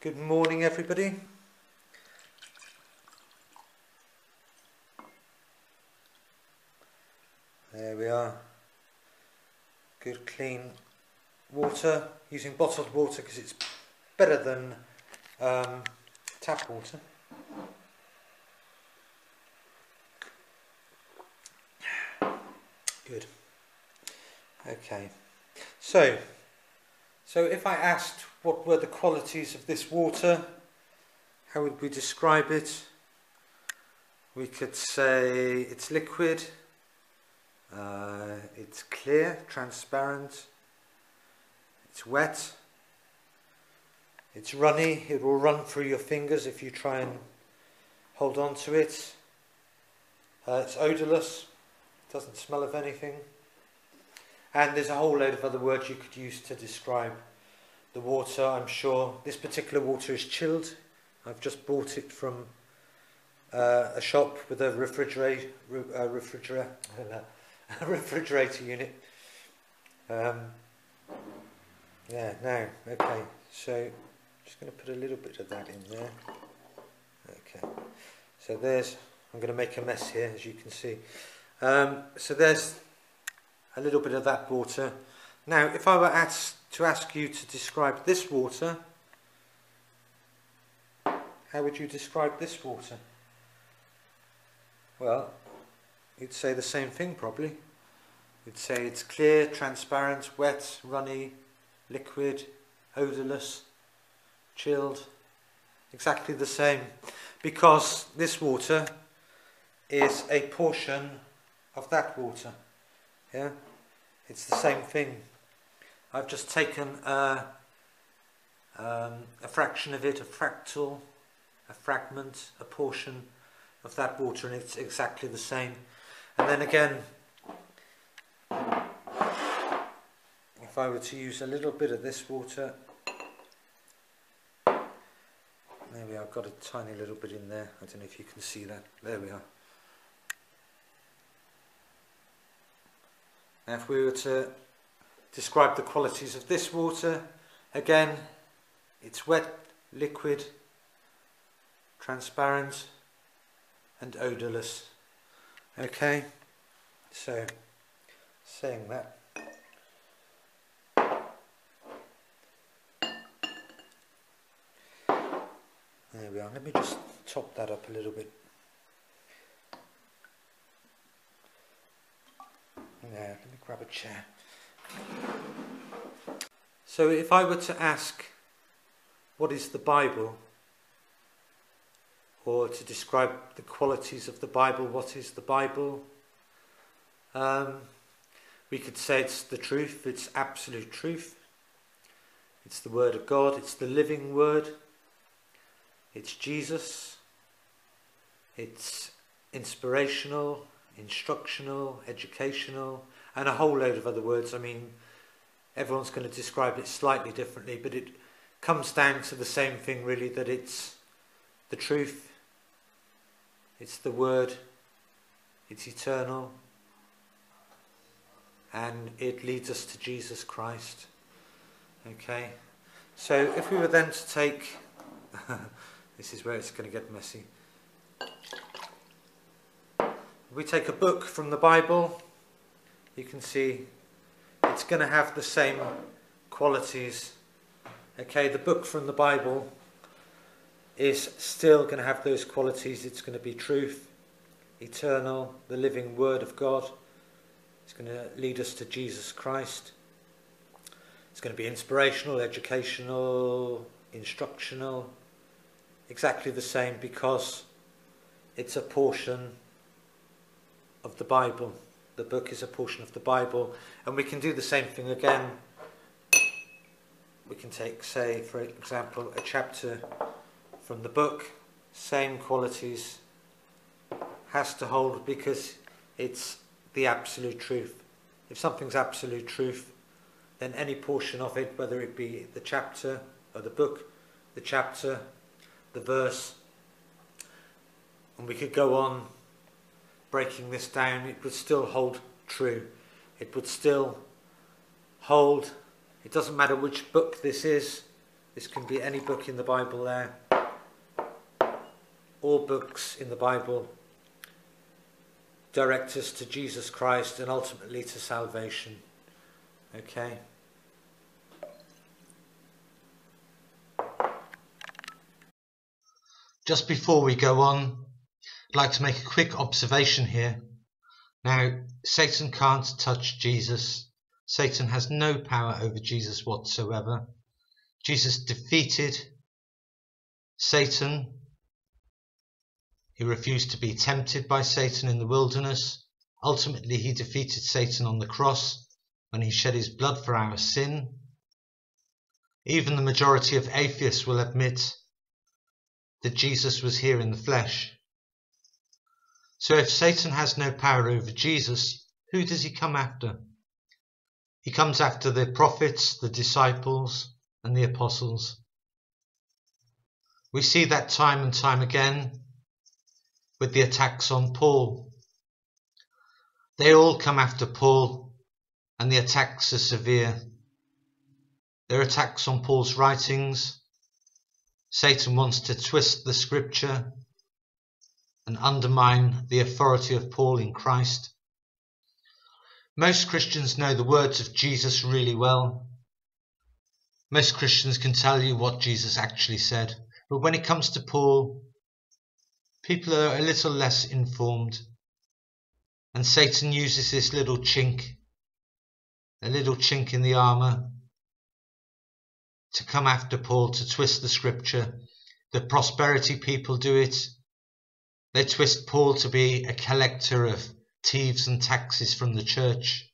Good morning, everybody. There we are. Good, clean water. Using bottled water because it's better than um, tap water. Good. Okay. So, so if I asked what were the qualities of this water, how would we describe it? We could say it's liquid, uh, it's clear, transparent, it's wet, it's runny, it will run through your fingers if you try and hold on to it. Uh, it's odourless, it doesn't smell of anything. And there's a whole load of other words you could use to describe the water, I'm sure. This particular water is chilled. I've just bought it from uh, a shop with a refrigerator, uh, refrigerator, a refrigerator unit. Um, yeah, now, okay, so just going to put a little bit of that in there. Okay, so there's, I'm going to make a mess here, as you can see. Um, so there's a little bit of that water. Now, if I were asked to ask you to describe this water, how would you describe this water? Well, you'd say the same thing probably. You'd say it's clear, transparent, wet, runny, liquid, odourless, chilled. Exactly the same. Because this water is a portion of that water. Yeah? It's the same thing. I've just taken a, um, a fraction of it, a fractal, a fragment, a portion of that water, and it's exactly the same. And then again, if I were to use a little bit of this water, maybe I've got a tiny little bit in there. I don't know if you can see that. There we are. Now if we were to describe the qualities of this water, again, it's wet, liquid, transparent and odourless. Okay, so saying that. There we are, let me just top that up a little bit. There, let me grab a chair. So if I were to ask, what is the Bible? Or to describe the qualities of the Bible, what is the Bible? Um, we could say it's the truth, it's absolute truth. It's the Word of God, it's the living Word. It's Jesus. It's inspirational, instructional, educational, and a whole load of other words. I mean, everyone's going to describe it slightly differently, but it comes down to the same thing really that it's the truth, it's the word, it's eternal, and it leads us to Jesus Christ. Okay? So if we were then to take, this is where it's going to get messy we take a book from the Bible, you can see it's going to have the same qualities. Okay, the book from the Bible is still going to have those qualities. It's going to be truth, eternal, the living Word of God. It's going to lead us to Jesus Christ. It's going to be inspirational, educational, instructional. Exactly the same because it's a portion of the Bible. The book is a portion of the Bible. And we can do the same thing again. We can take, say, for example, a chapter from the book, same qualities, has to hold because it's the absolute truth. If something's absolute truth, then any portion of it, whether it be the chapter or the book, the chapter, the verse, and we could go on breaking this down, it would still hold true. It would still hold, it doesn't matter which book this is, This can be any book in the Bible there. All books in the Bible direct us to Jesus Christ and ultimately to salvation. Okay? Just before we go on, I'd like to make a quick observation here. Now, Satan can't touch Jesus. Satan has no power over Jesus whatsoever. Jesus defeated Satan. He refused to be tempted by Satan in the wilderness. Ultimately, he defeated Satan on the cross when he shed his blood for our sin. Even the majority of atheists will admit that Jesus was here in the flesh. So if Satan has no power over Jesus, who does he come after? He comes after the prophets, the disciples, and the apostles. We see that time and time again with the attacks on Paul. They all come after Paul, and the attacks are severe. There are attacks on Paul's writings, Satan wants to twist the scripture and undermine the authority of Paul in Christ. Most Christians know the words of Jesus really well. Most Christians can tell you what Jesus actually said. But when it comes to Paul, people are a little less informed. And Satan uses this little chink, a little chink in the armour, to come after Paul, to twist the scripture. The prosperity people do it. They twist Paul to be a collector of tithes and taxes from the church.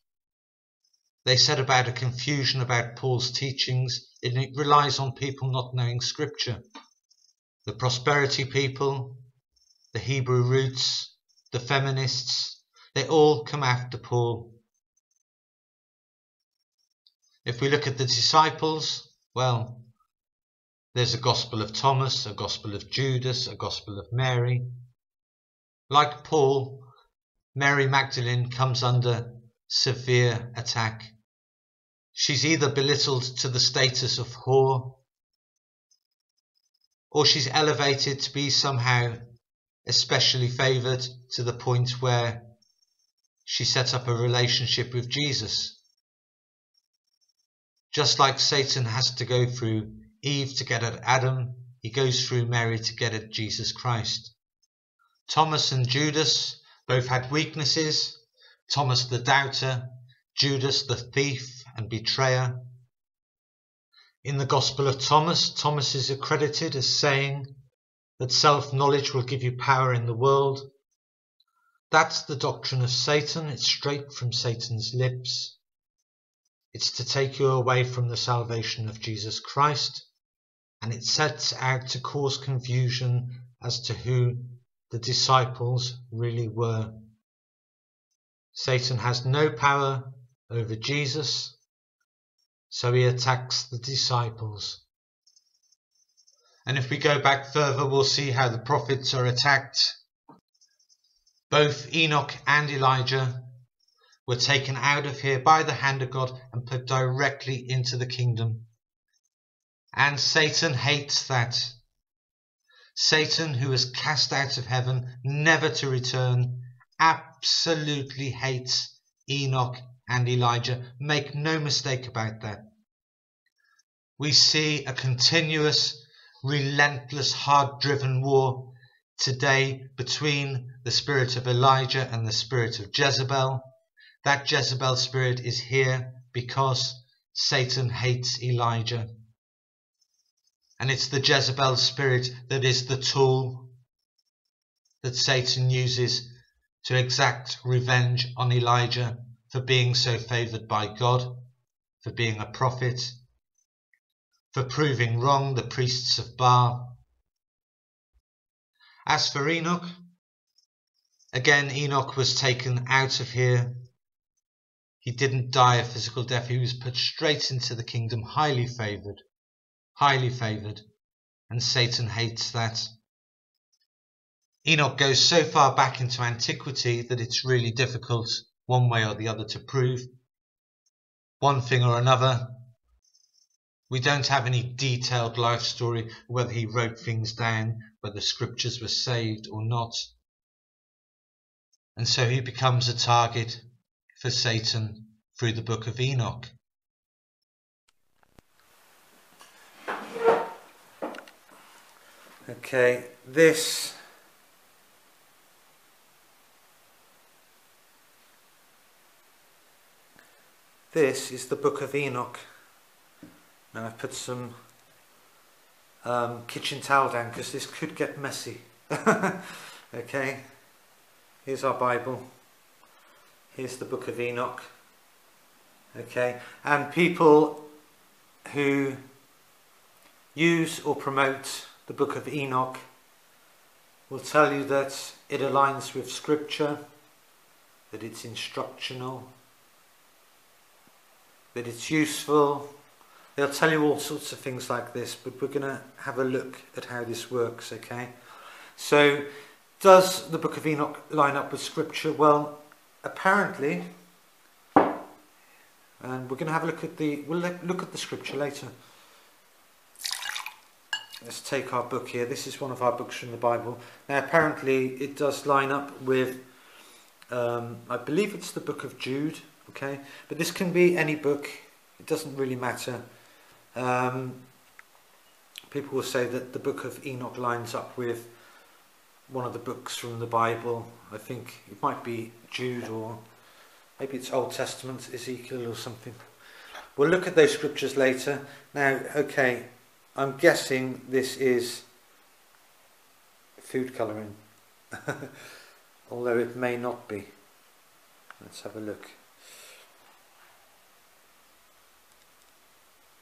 They said about a confusion about Paul's teachings, and it relies on people not knowing scripture. The prosperity people, the Hebrew roots, the feminists, they all come after Paul. If we look at the disciples, well, there's a Gospel of Thomas, a Gospel of Judas, a Gospel of Mary. Like Paul, Mary Magdalene comes under severe attack. She's either belittled to the status of whore, or she's elevated to be somehow especially favoured to the point where she sets up a relationship with Jesus. Just like Satan has to go through Eve to get at Adam, he goes through Mary to get at Jesus Christ. Thomas and Judas both had weaknesses. Thomas the doubter, Judas the thief and betrayer. In the Gospel of Thomas, Thomas is accredited as saying that self knowledge will give you power in the world. That's the doctrine of Satan. It's straight from Satan's lips. It's to take you away from the salvation of Jesus Christ, and it sets out to cause confusion as to who the disciples really were. Satan has no power over Jesus, so he attacks the disciples. And if we go back further, we'll see how the prophets are attacked. Both Enoch and Elijah were taken out of here by the hand of God and put directly into the kingdom. And Satan hates that. Satan, who was cast out of heaven, never to return, absolutely hates Enoch and Elijah. Make no mistake about that. We see a continuous, relentless, hard driven war today between the spirit of Elijah and the spirit of Jezebel. That Jezebel spirit is here because Satan hates Elijah. And it's the Jezebel spirit that is the tool that Satan uses to exact revenge on Elijah for being so favored by God, for being a prophet, for proving wrong the priests of Baal. As for Enoch, again, Enoch was taken out of here he didn't die a physical death. He was put straight into the kingdom, highly favored. Highly favored. And Satan hates that. Enoch goes so far back into antiquity that it's really difficult, one way or the other, to prove one thing or another. We don't have any detailed life story, whether he wrote things down, whether the scriptures were saved or not. And so he becomes a target for Satan through the book of Enoch. Okay, this this is the book of Enoch. Now I've put some um, kitchen towel down because this could get messy. okay, here's our Bible. Here's the book of Enoch. Okay, and people who use or promote the book of Enoch will tell you that it aligns with scripture, that it's instructional, that it's useful. They'll tell you all sorts of things like this, but we're going to have a look at how this works, okay? So, does the book of Enoch line up with scripture? Well, apparently, and we're going to have a look at the, we'll look at the scripture later. Let's take our book here. This is one of our books from the Bible. Now, apparently, it does line up with, um, I believe it's the book of Jude, okay? But this can be any book, it doesn't really matter. Um, people will say that the book of Enoch lines up with one of the books from the Bible. I think it might be Jude or maybe it's Old Testament, Ezekiel or something. We'll look at those scriptures later. Now, okay, I'm guessing this is food colouring, although it may not be. Let's have a look.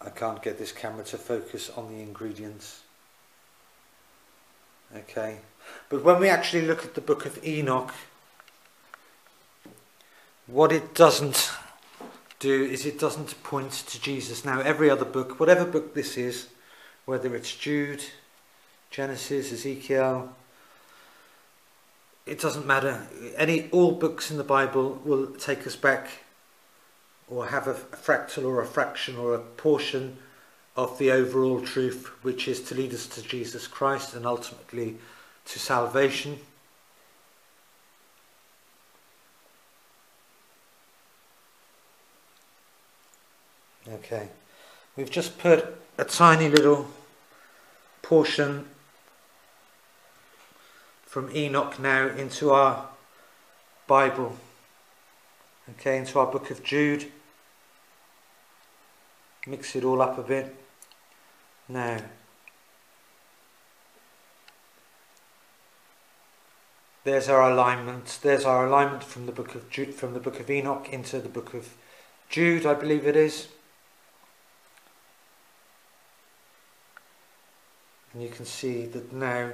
I can't get this camera to focus on the ingredients. Okay, but when we actually look at the book of Enoch, what it doesn't do is it doesn't point to Jesus. Now, every other book, whatever book this is, whether it's Jude, Genesis, Ezekiel, it doesn't matter. Any all books in the Bible will take us back or have a, fractal or a fraction or a portion of the overall truth, which is to lead us to Jesus Christ and ultimately to salvation. Okay, we've just put a tiny little portion from Enoch now into our Bible, okay, into our book of Jude. Mix it all up a bit. Now, there's our alignment. There's our alignment from the book of Jude, from the book of Enoch into the book of Jude, I believe it is. And you can see that now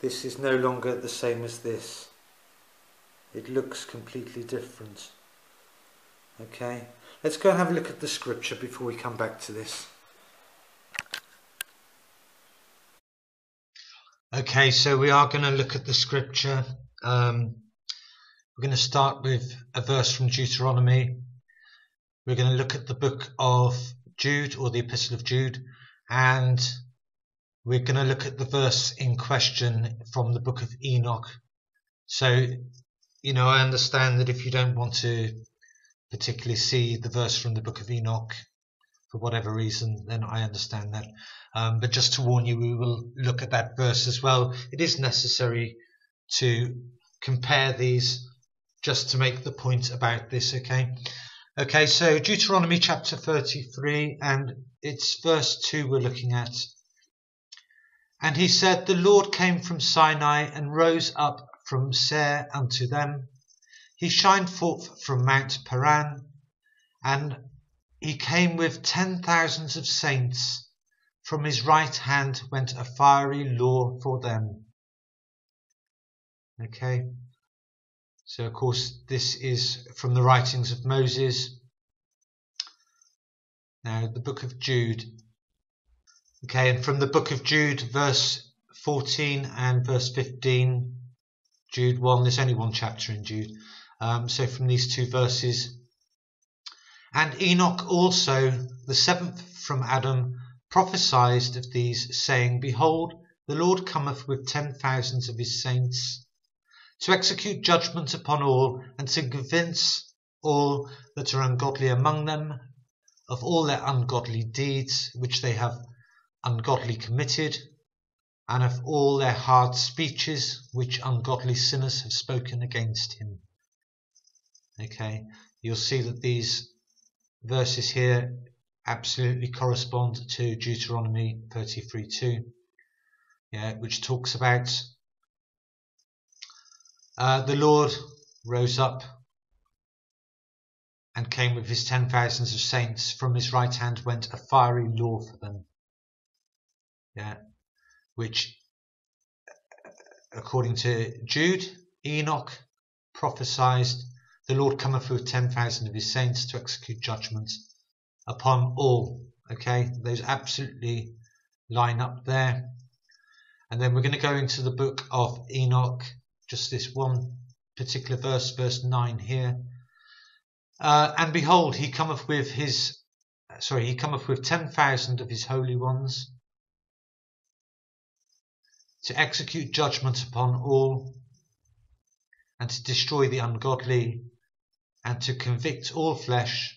this is no longer the same as this. It looks completely different. Okay, let's go and have a look at the scripture before we come back to this. Okay, so we are going to look at the scripture. Um, we're going to start with a verse from Deuteronomy. We're going to look at the book of Jude or the Epistle of Jude, and we're going to look at the verse in question from the book of Enoch. So, you know, I understand that if you don't want to particularly see the verse from the book of Enoch for whatever reason, then I understand that. Um, but just to warn you, we will look at that verse as well. It is necessary to compare these just to make the point about this, okay? Okay, so Deuteronomy chapter 33, and it's verse 2 we're looking at. And he said, The Lord came from Sinai and rose up from Seir unto them. He shined forth from Mount Paran, and he came with ten thousands of saints. From his right hand went a fiery law for them. Okay. So, of course, this is from the writings of Moses. Now, the book of Jude Okay, and from the book of Jude, verse 14 and verse 15, Jude 1, there's only one chapter in Jude. Um, so from these two verses, and Enoch also, the seventh from Adam prophesied of these, saying, Behold, the Lord cometh with ten thousands of his saints, to execute judgment upon all, and to convince all that are ungodly among them of all their ungodly deeds which they have ungodly committed, and of all their hard speeches which ungodly sinners have spoken against him. Okay, you'll see that these verses here absolutely correspond to Deuteronomy 33:2 yeah, which talks about uh, the Lord rose up and came with his ten thousands of saints. From his right hand went a fiery law for them. Yeah, which, according to Jude, Enoch prophesied, the Lord cometh with ten thousand of his saints to execute judgment upon all. Okay, those absolutely line up there. And then we're going to go into the book of Enoch, just this one particular verse, verse 9 here. Uh, and behold, he cometh with his, sorry, he cometh with 10,000 of his holy ones to execute judgment upon all and to destroy the ungodly and to convict all flesh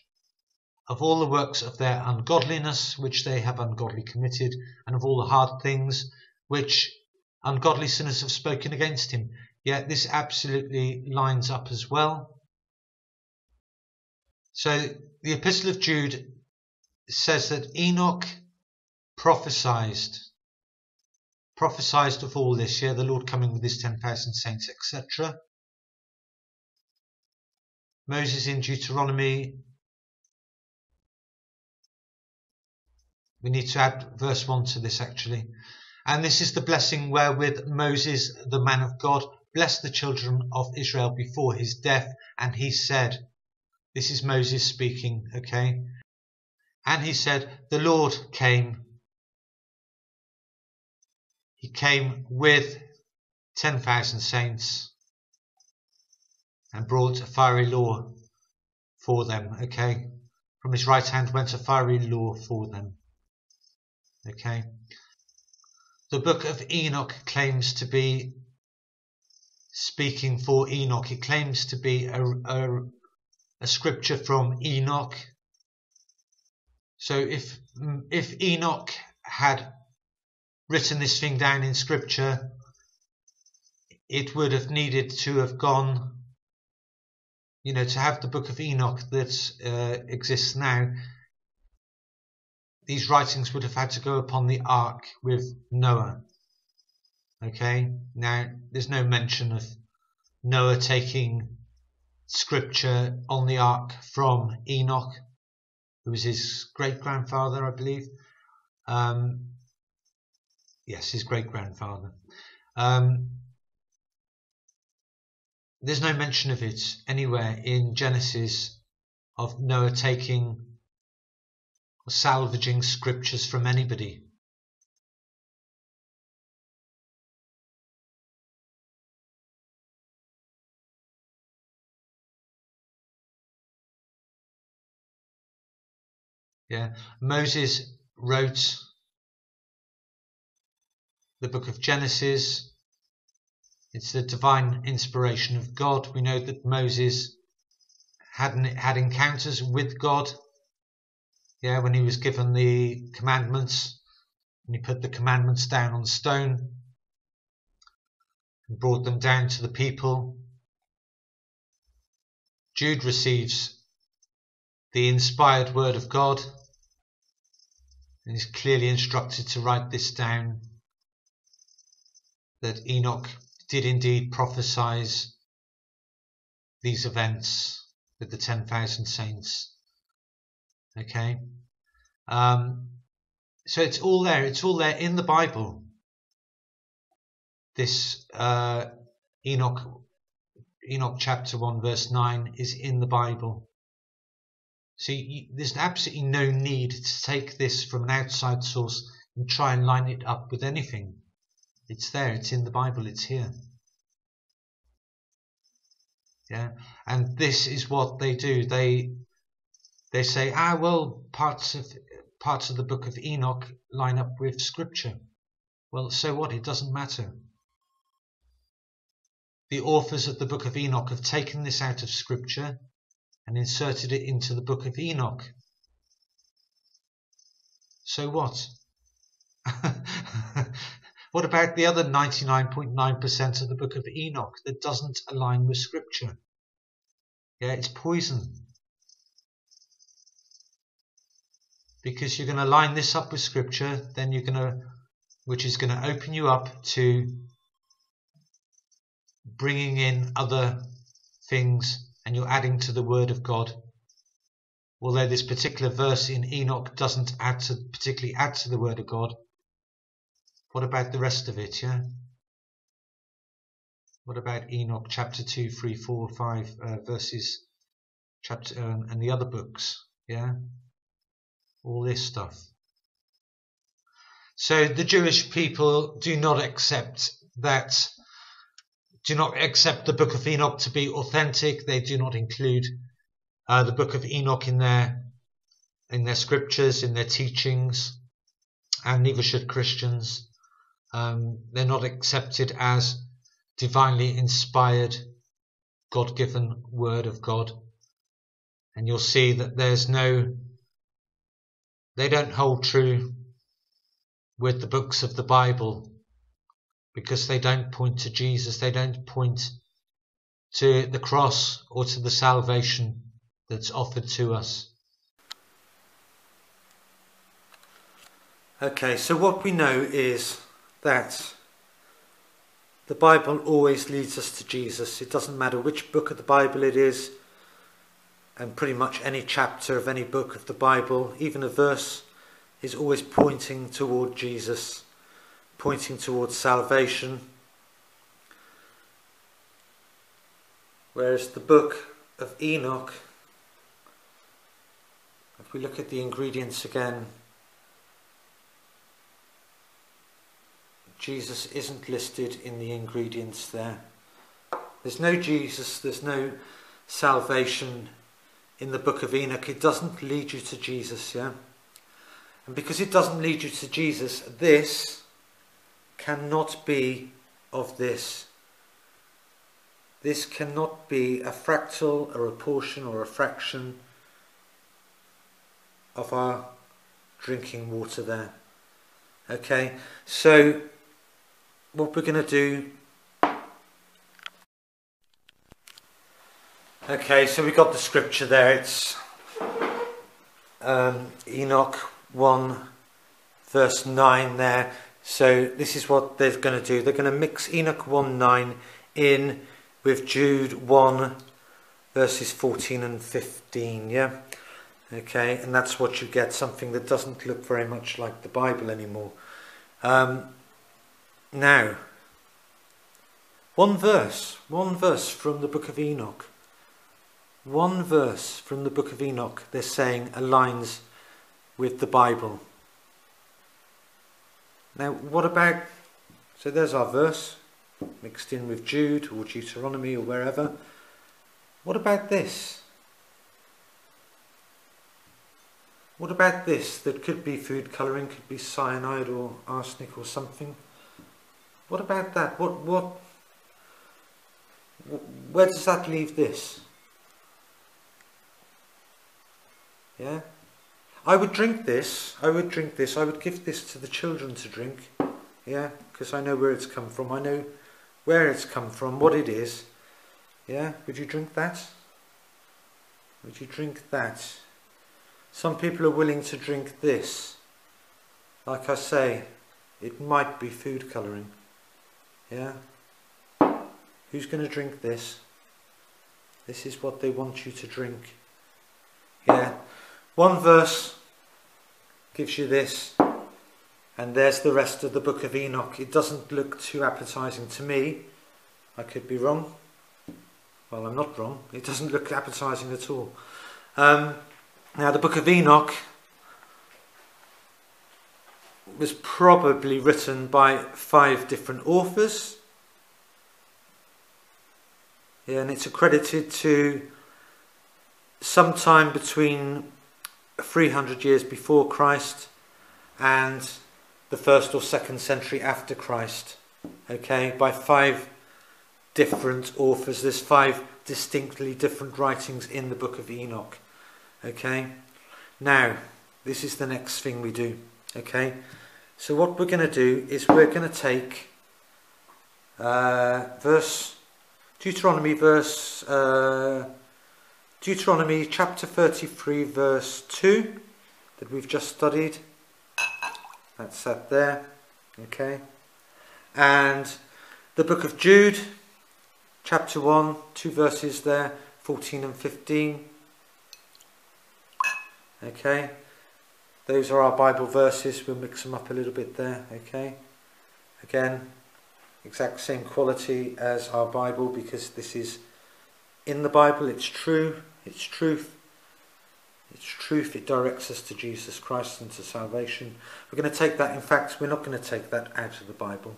of all the works of their ungodliness which they have ungodly committed and of all the hard things which ungodly sinners have spoken against him. Yet this absolutely lines up as well. So the Epistle of Jude says that Enoch prophesied, prophesied of all this, yeah, the Lord coming with his 10,000 saints, etc. Moses in Deuteronomy. We need to add verse 1 to this actually. And this is the blessing wherewith Moses, the man of God, blessed the children of Israel before his death. And he said, This is Moses speaking, okay? And he said, The Lord came. He came with 10,000 saints and brought a fiery law for them, okay? From his right hand went a fiery law for them, okay? The book of Enoch claims to be speaking for Enoch. It claims to be a, a, a scripture from Enoch. So if if Enoch had written this thing down in scripture, it would have needed to have gone, you know, to have the book of Enoch that uh, exists now these writings would have had to go upon the ark with Noah. Okay, now there's no mention of Noah taking scripture on the ark from Enoch, who was his great grandfather, I believe. Um, yes, his great grandfather. Um, there's no mention of it anywhere in Genesis of Noah taking or salvaging scriptures from anybody. Yeah, Moses wrote the book of Genesis. It's the divine inspiration of God. We know that Moses had had encounters with God yeah, when he was given the commandments, and he put the commandments down on stone and brought them down to the people. Jude receives the inspired word of God and is clearly instructed to write this down that Enoch did indeed prophesy these events with the 10,000 saints. Okay. Um, so it's all there. It's all there in the Bible. This uh, Enoch, Enoch chapter one verse nine is in the Bible. You, there's absolutely no need to take this from an outside source and try and line it up with anything. It's there. It's in the Bible. It's here. Yeah, and this is what they do. They they say, ah, well, parts of parts of the book of Enoch line up with scripture. Well, so what? It doesn't matter. The authors of the book of Enoch have taken this out of scripture and inserted it into the book of Enoch. So what? what about the other 99.9% of the book of Enoch that doesn't align with scripture? Yeah, it's poison. Because you're going to line this up with scripture, then you're going to, which is going to open you up to bringing in other things and you're adding to the word of God. Although this particular verse in Enoch doesn't add to particularly add to the word of God, what about the rest of it, yeah? What about Enoch chapter 2, 3, 4, 5 uh, verses chapter um, and the other books, yeah? All this stuff. So the Jewish people do not accept that do not accept the book of Enoch to be authentic. They do not include uh, the book of Enoch in their in their scriptures, in their teachings, and neither should Christians. Um, they're not accepted as divinely inspired, God given word of God. And you'll see that there's no, they don't hold true with the books of the Bible because they don't point to Jesus, they don't point to the cross or to the salvation that's offered to us. Okay, so what we know is that the Bible always leads us to Jesus. It doesn't matter which book of the Bible it is, and pretty much any chapter of any book of the Bible, even a verse, is always pointing toward Jesus pointing towards salvation. Whereas the book of Enoch, if we look at the ingredients again, Jesus isn't listed in the ingredients there. There's no Jesus, there's no salvation in the book of Enoch. It doesn't lead you to Jesus, yeah? And because it doesn't lead you to Jesus, this cannot be of this. This cannot be a fractal or a portion or a fraction of our drinking water there. Okay, so what we're going to do. Okay, so we got the scripture there. It's um, Enoch 1, verse 9 there. So this is what they're going to do. They're going to mix Enoch 1 9 in with Jude 1 verses 14 and 15. Yeah? Okay, and that's what you get something that doesn't look very much like the Bible anymore. Um, now, one verse, one verse from the book of Enoch. One verse from the book of Enoch, they're saying, aligns with the Bible. Now, what about, so there's our verse, mixed in with Jude or Deuteronomy or wherever. What about this? What about this that could be food colouring, could be cyanide or arsenic or something? What about that? What, what, where does that leave this? Yeah? I would drink this. I would drink this. I would give this to the children to drink. Yeah, because I know where it's come from. I know where it's come from, what it is. Yeah, would you drink that? Would you drink that? Some people are willing to drink this. Like I say, it might be food colouring. Yeah? Who's going to drink this? This is what they want you to drink. Yeah? One verse gives you this, and there's the rest of the book of Enoch. It doesn't look too appetizing to me. I could be wrong. Well, I'm not wrong. It doesn't look appetizing at all. Um, now, the book of Enoch was probably written by five different authors. Yeah, and it's accredited to sometime between 300 years before Christ and the first or second century after Christ. Okay, by five different authors. There's five distinctly different writings in the book of Enoch. Okay, now this is the next thing we do. Okay, so what we're going to do is we're going to take uh, verse Deuteronomy verse uh, Deuteronomy chapter 33 verse 2 that we've just studied. That's that there. Okay. And the book of Jude chapter 1, two verses there, 14 and 15. Okay. Those are our Bible verses. We'll mix them up a little bit there. Okay. Again, exact same quality as our Bible because this is in the Bible, it's true, it's truth. It's truth, it directs us to Jesus Christ and to salvation. We're going to take that, in fact, we're not going to take that out of the Bible.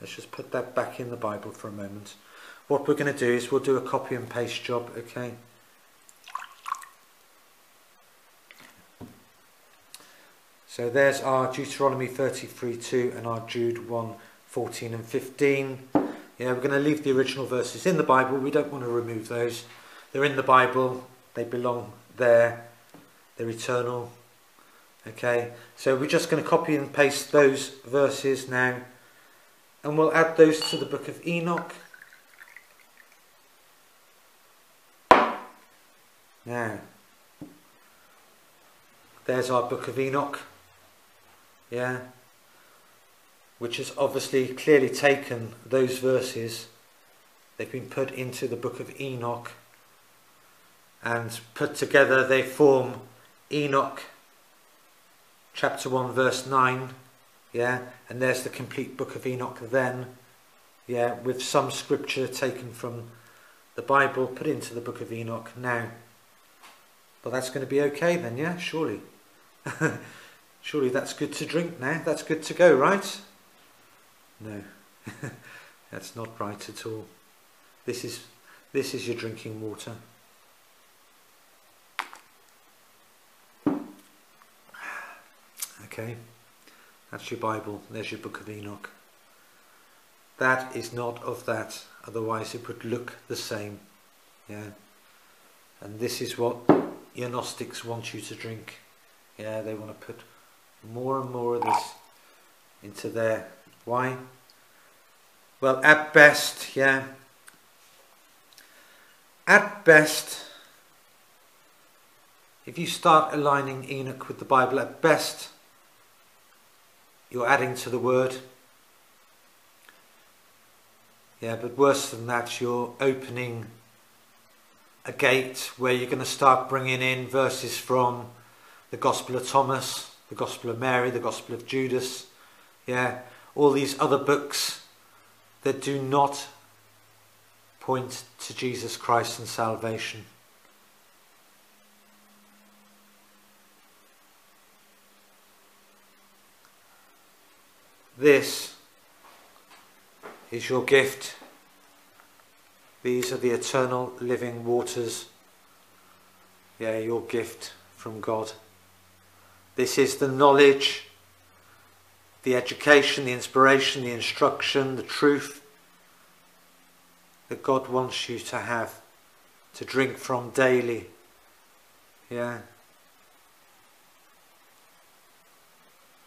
Let's just put that back in the Bible for a moment. What we're going to do is we'll do a copy and paste job, okay? So there's our Deuteronomy 33.2 and our Jude 1 14 and 15. Yeah, we're going to leave the original verses in the Bible. We don't want to remove those. They're in the Bible. They belong there. They're eternal. Okay, so we're just going to copy and paste those verses now. And we'll add those to the book of Enoch. Now, there's our book of Enoch. Yeah. Which has obviously clearly taken those verses, they've been put into the book of Enoch. And put together they form Enoch chapter 1 verse 9 yeah. And there's the complete book of Enoch then. Yeah. With some scripture taken from the Bible put into the book of Enoch now. But that's going to be okay then yeah? Surely surely that's good to drink now that's good to go right no, that's not right at all. This is, this is your drinking water. Okay, that's your Bible. There's your Book of Enoch. That is not of that, otherwise it would look the same. Yeah, and this is what your Gnostics want you to drink. Yeah, they want to put more and more of this into there. why? Well, at best, yeah. At best, if you start aligning Enoch with the Bible, at best, you're adding to the word. Yeah, but worse than that, you're opening a gate where you're going to start bringing in verses from the Gospel of Thomas, the Gospel of Mary, the Gospel of Judas. Yeah, all these other books that do not point to Jesus Christ and salvation. This is your gift. These are the eternal living waters. Yeah, your gift from God. This is the knowledge the education, the inspiration, the instruction, the truth that God wants you to have, to drink from daily. Yeah.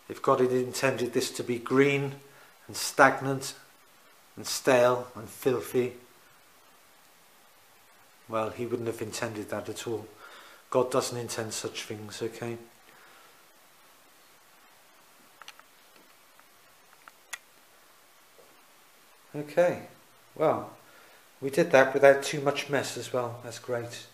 If God had intended this to be green and stagnant and stale and filthy, well, he wouldn't have intended that at all. God doesn't intend such things, okay? Okay, well, we did that without too much mess as well. That's great.